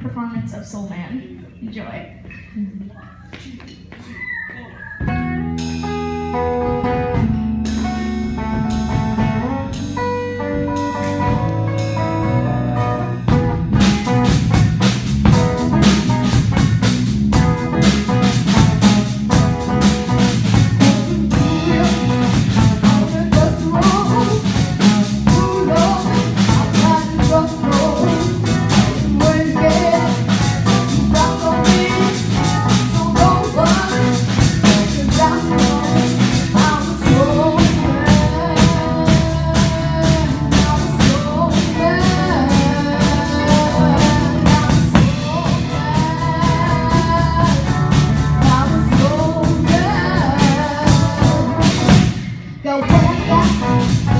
performance of Soul Man. Enjoy. Mm-hmm. yeah.